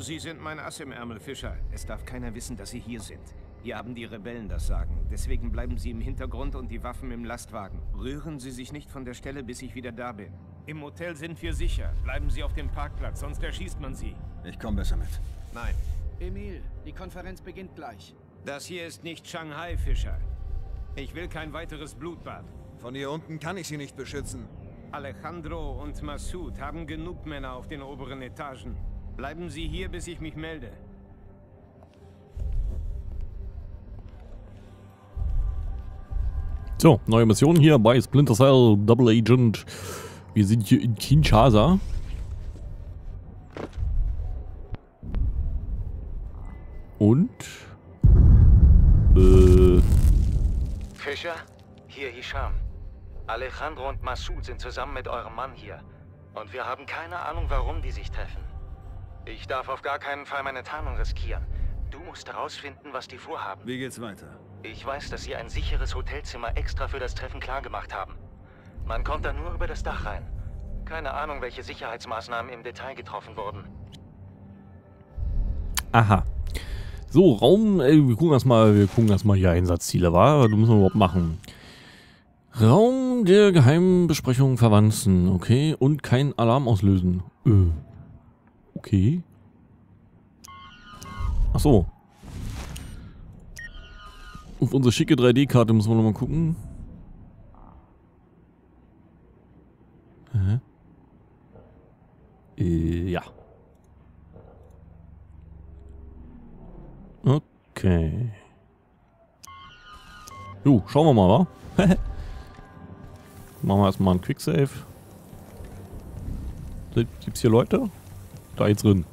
Sie sind mein Ass im Ärmel, Fischer. Es darf keiner wissen, dass Sie hier sind. Hier haben die Rebellen das Sagen. Deswegen bleiben Sie im Hintergrund und die Waffen im Lastwagen. Rühren Sie sich nicht von der Stelle, bis ich wieder da bin. Im Hotel sind wir sicher. Bleiben Sie auf dem Parkplatz, sonst erschießt man Sie. Ich komme besser mit. Nein. Emil, die Konferenz beginnt gleich. Das hier ist nicht Shanghai, Fischer. Ich will kein weiteres Blutbad. Von hier unten kann ich sie nicht beschützen. Alejandro und Massoud haben genug Männer auf den oberen Etagen. Bleiben Sie hier, bis ich mich melde. So, neue Mission hier bei Splinter Cell Double Agent. Wir sind hier in Kinshasa. Und? Äh, Fischer, hier Hisham. Alejandro und Massoud sind zusammen mit eurem Mann hier. Und wir haben keine Ahnung, warum die sich treffen. Ich darf auf gar keinen Fall meine Tarnung riskieren. Du musst herausfinden, was die vorhaben. Wie geht's weiter? Ich weiß, dass sie ein sicheres Hotelzimmer extra für das Treffen klargemacht haben. Man kommt da nur über das Dach rein. Keine Ahnung, welche Sicherheitsmaßnahmen im Detail getroffen wurden. aha. So, Raum, ey, wir gucken erstmal, wir gucken erstmal hier Einsatzziele, war? Was müssen wir überhaupt machen? Raum der geheimen Besprechung Verwandten, okay. Und kein Alarm auslösen. Äh. Okay. Ach so. Auf unsere schicke 3D-Karte müssen wir nochmal gucken. Äh, ja. Okay. Jo, schauen wir mal, wa? Machen wir erstmal einen Quicksave. Gibt's hier Leute? Da jetzt drin.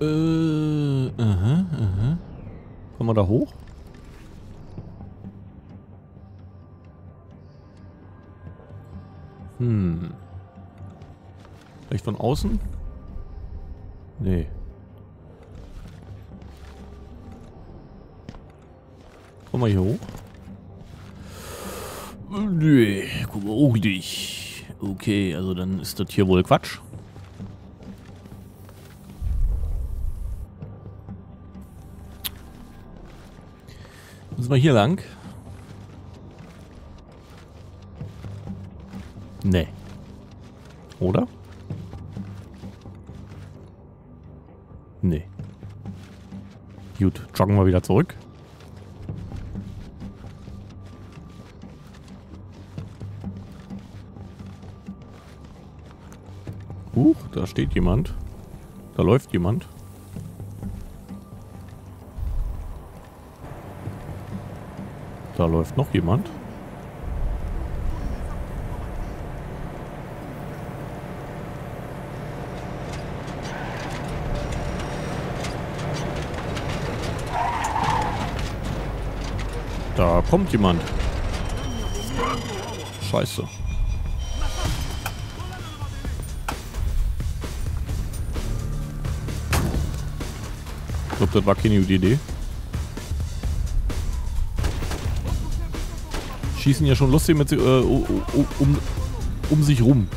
Äh, aha, aha. Kommen wir da hoch? Hm. Vielleicht von außen? Nee. Kommen wir hier hoch? Nee, guck mal auch nicht. Okay, also dann ist das hier wohl Quatsch. Müssen wir hier lang? Nee. Oder? Nee. Gut, joggen wir wieder zurück. Huch, da steht jemand. Da läuft jemand. Da läuft noch jemand. Da kommt jemand. Scheiße. Das war keine gute Idee. Schießen ja schon lustig mit, äh, um, um, sich rum.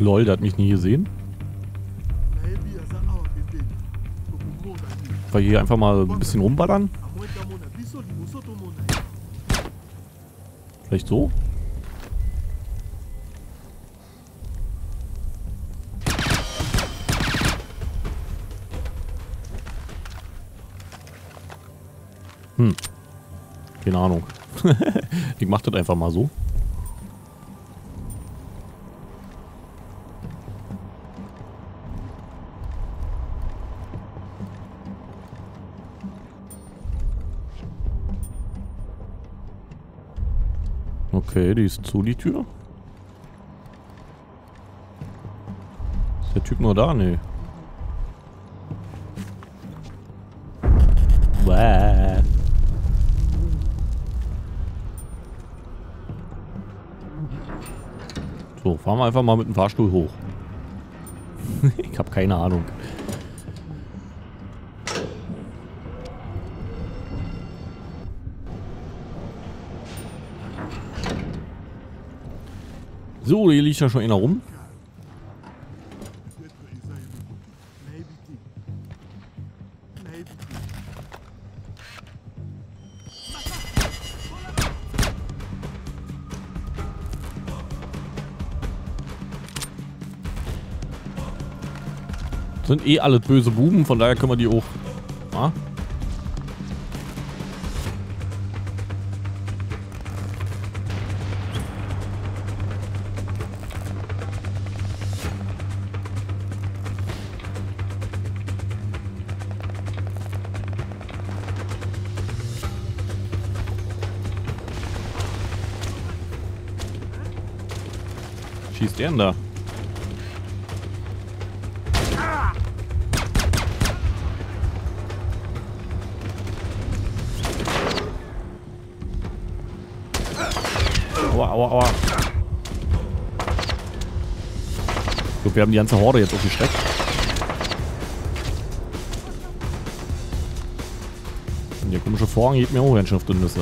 Lol, der hat mich nie gesehen. Weil hier einfach mal ein bisschen rumballern. Vielleicht so? Hm. Keine Ahnung. ich mach das einfach mal so. Okay, die ist zu, die Tür. Ist der Typ nur da? Nee. Bäh. So, fahren wir einfach mal mit dem Fahrstuhl hoch. ich habe keine Ahnung. So, hier liegt ja schon einer rum. Sind eh alle böse Buben, von daher können wir die auch... der denn da? Aua, aua, aua. Glaube, wir haben die ganze Horde jetzt aufgeschreckt. Und der komische Vorhang geht mir auch ganz schön auf die Nüsse.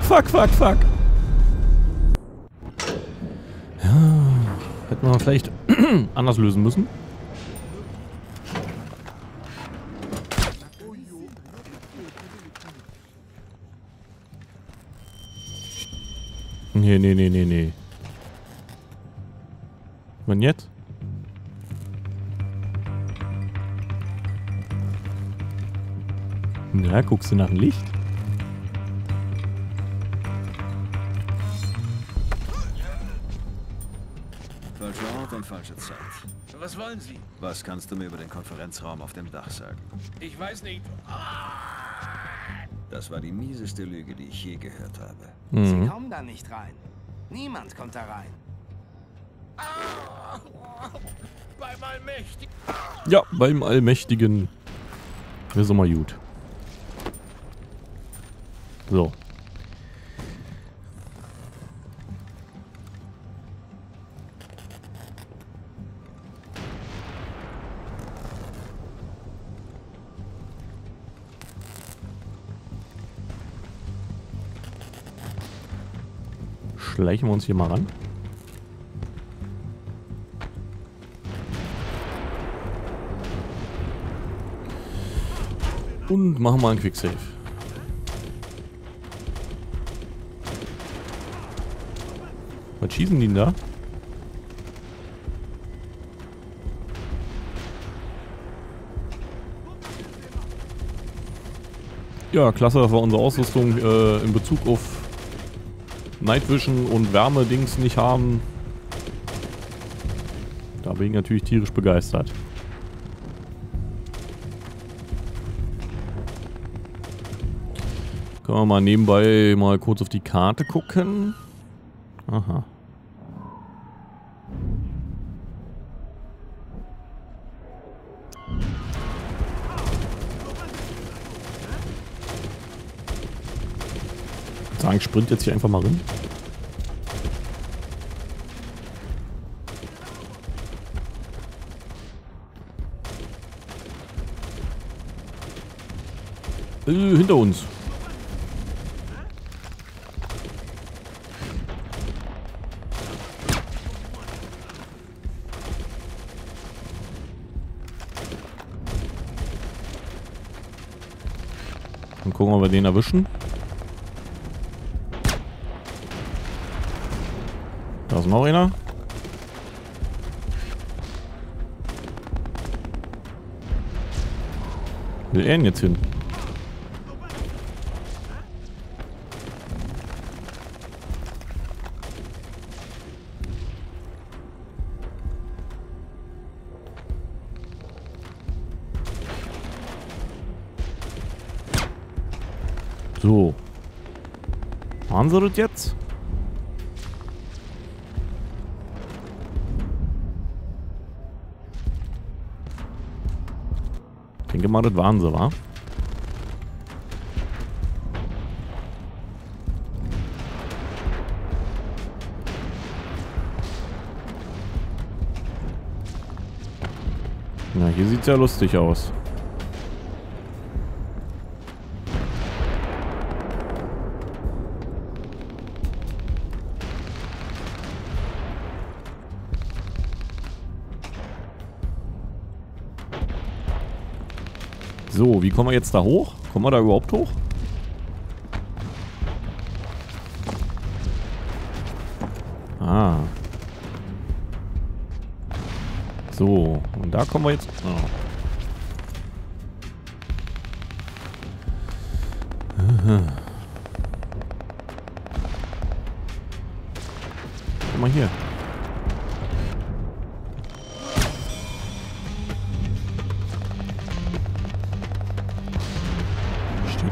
Fuck, fuck, fuck, fuck. Ja, hätten wir vielleicht anders lösen müssen. Nee, nee, nee, nee, nee. Wann jetzt? Na, guckst du nach dem Licht? Falsche Zeit. Was wollen Sie? Was kannst du mir über den Konferenzraum auf dem Dach sagen? Ich weiß nicht. Das war die mieseste Lüge, die ich je gehört habe. Sie Mhm. kommen da nicht rein. Niemand kommt da rein. Beim Allmächtigen. Ja, beim Allmächtigen. Wir sind mal gut. So. Schleichen wir uns hier mal ran. Und machen mal einen Quicksave. Was schießen die denn da? Ja, klasse, dass wir unsere Ausrüstung äh, in Bezug auf Night Vision und Wärmedings nicht haben. Da bin ich natürlich tierisch begeistert. Können wir mal nebenbei mal kurz auf die Karte gucken. Aha. Sagen, ich sprint jetzt hier einfach mal rein. Äh, hinter uns. Dann gucken, ob wir den erwischen. Ist noch einer. Will er denn jetzt hin? So. Waren sie das jetzt? Das waren sie, wa? Na, hier sieht's ja lustig aus. So, wie kommen wir jetzt da hoch? Kommen wir da überhaupt hoch? Ah. So, und da kommen wir jetzt... Oh.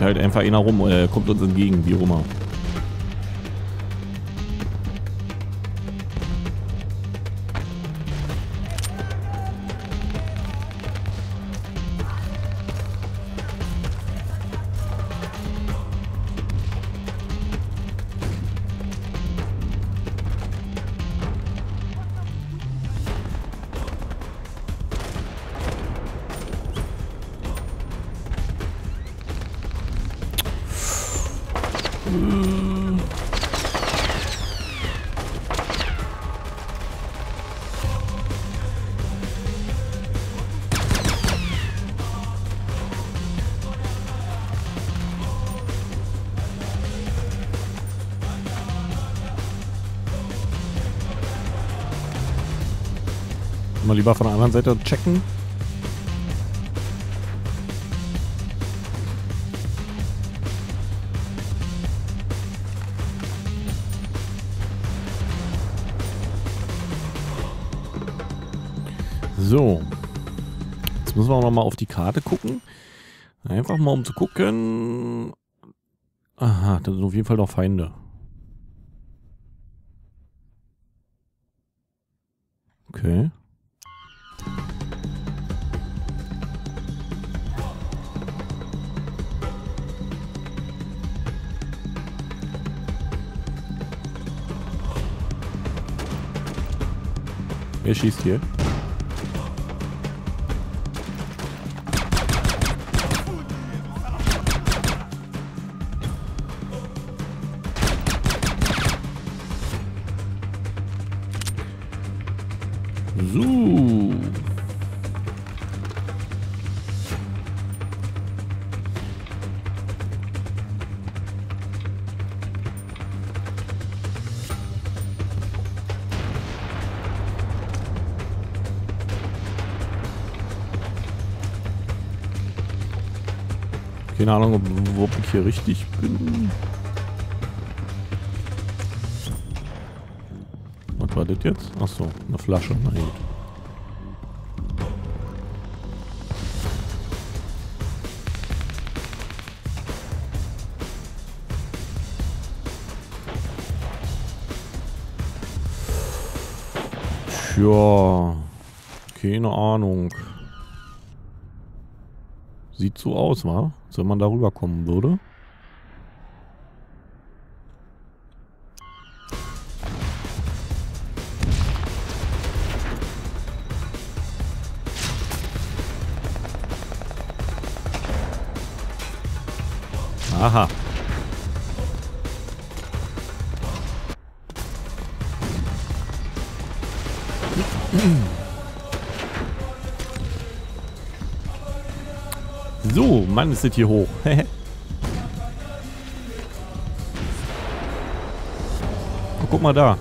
Halt einfach einer rum, äh, kommt uns entgegen, wie auch immer. Mal lieber von der anderen Seite checken. So. Jetzt müssen wir auch noch mal auf die Karte gucken. Einfach mal um zu gucken. Aha, das sind auf jeden Fall noch Feinde. Wer schießt hier? Keine Ahnung, ob, ob ich hier richtig bin. Was war das jetzt? Achso, eine Flasche. Na gut. Tja, keine Ahnung. Sieht so aus, wa? Als wenn man da rüberkommen würde. Aha. Mann, ist das hier hoch. oh, guck mal da.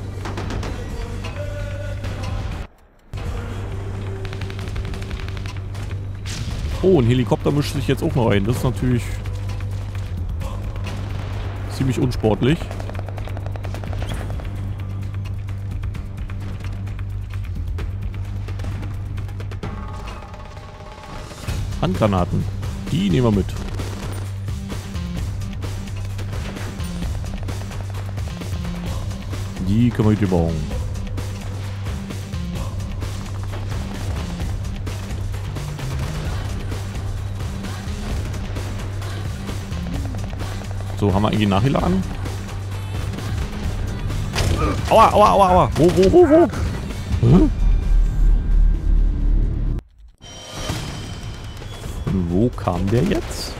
Oh, ein Helikopter mischt sich jetzt auch noch ein. Das ist natürlich ziemlich unsportlich. Handgranaten. Die nehmen wir mit. Die können wir gebrauchen. So, haben wir eigentlich nachgeladen? Aua, aua, aua, aua. Wo, wo, wo, wo? Hm? Wo kam der jetzt?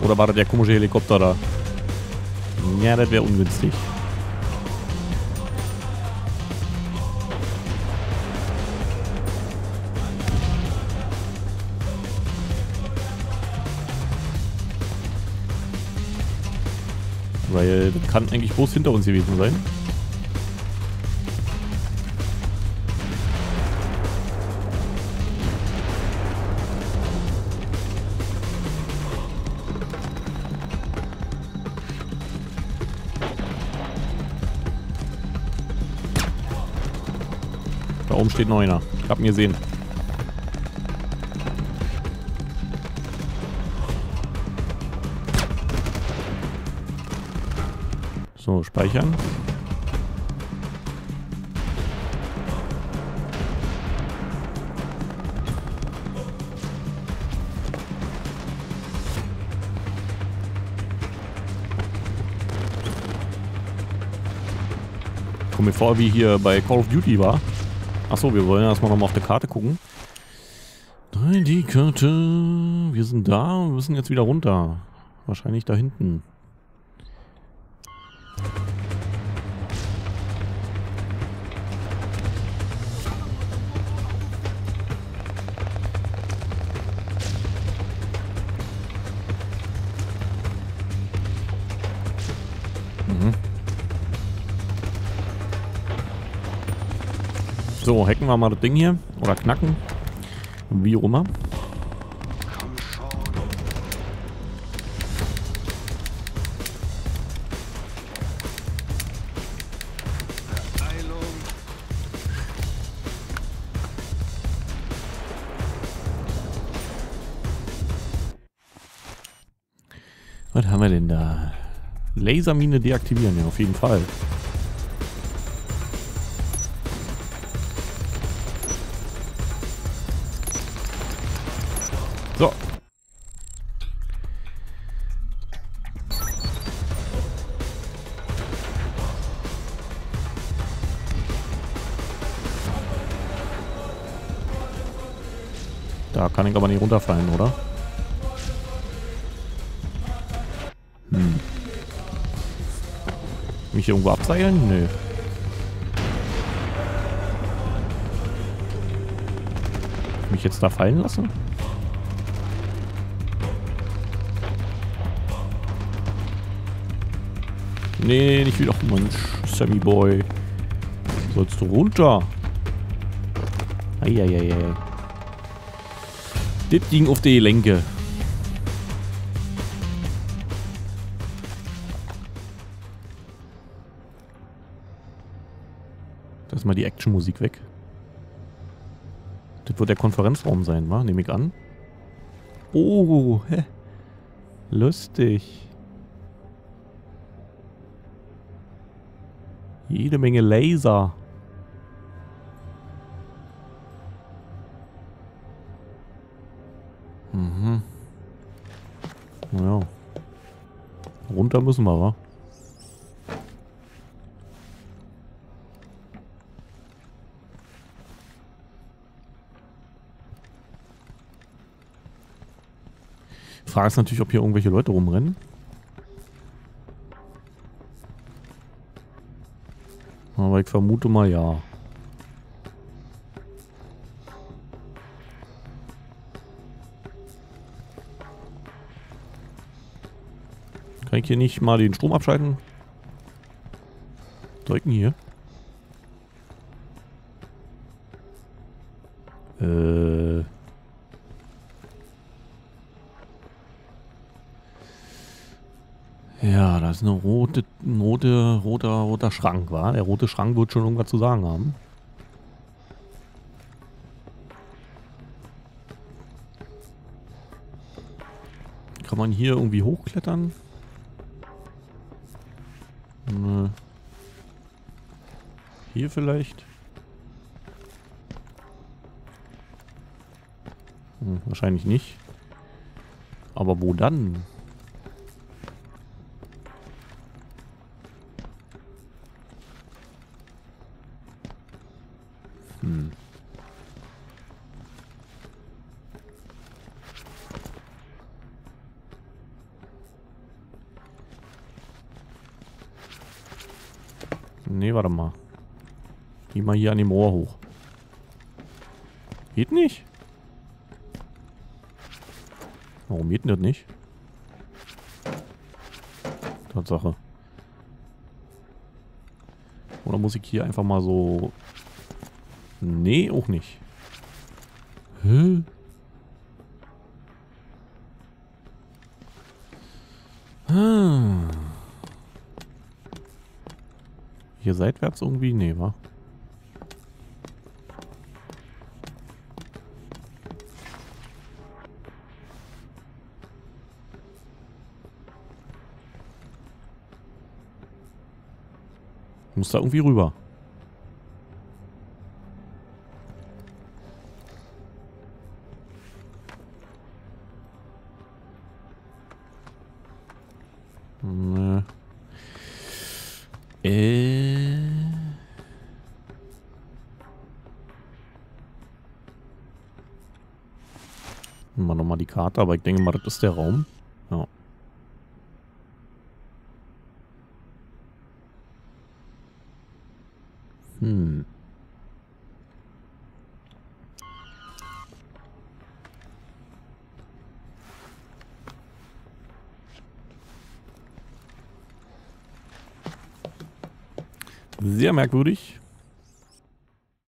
Oder war das der komische Helikopter da? Ja, das wäre ungünstig. Weil das kann eigentlich bloß hinter uns gewesen sein. Oben steht noch einer. Ich hab ihn gesehen. So, speichern. Kommt mir vor, wie hier bei Call of Duty war. Achso, wir wollen erstmal nochmal auf der Karte gucken. Nein, die Karte. Wir sind da und müssen jetzt wieder runter. Wahrscheinlich da hinten. So, hacken wir mal das Ding hier. Oder knacken. Wie auch immer. Was haben wir denn da? Lasermine deaktivieren, ja, auf jeden Fall. Kann aber nicht runterfallen, oder? Hm. Mich hier irgendwo abseilen? Nö. Mich jetzt da fallen lassen? Nee, nicht wieder. Oh Mensch, Sammy Boy. Sollst du runter? Eieiei. Das Ding auf die Lenke. Ist mal die Actionmusik weg. Das wird der Konferenzraum sein, wa? Nehme ich an. Oh, hä? Lustig. Jede Menge Laser. Ja. Runter müssen wir, wa? Frage ist natürlich, ob hier irgendwelche Leute rumrennen. Aber ich vermute mal ja. Kann ich hier nicht mal den Strom abschalten? Drücken hier. Äh. Ja, da ist eine rote, rote, roter, roter Schrank, war. Der rote Schrank wird schon irgendwas zu sagen haben. Kann man hier irgendwie hochklettern? Hier vielleicht? Hm, wahrscheinlich nicht. Aber wo dann? Hm. Nee, warte mal. Geh mal hier an dem Rohr hoch. Geht nicht? Warum geht denn das nicht? Tatsache. Oder muss ich hier einfach mal so... Nee, auch nicht. Hä? Ah. Hier seitwärts irgendwie? Nee, wa? Muss da irgendwie rüber. Nee. Äh. Mal die Karte, aber ich denke mal, das ist der Raum. Ja. Hm. Sehr merkwürdig.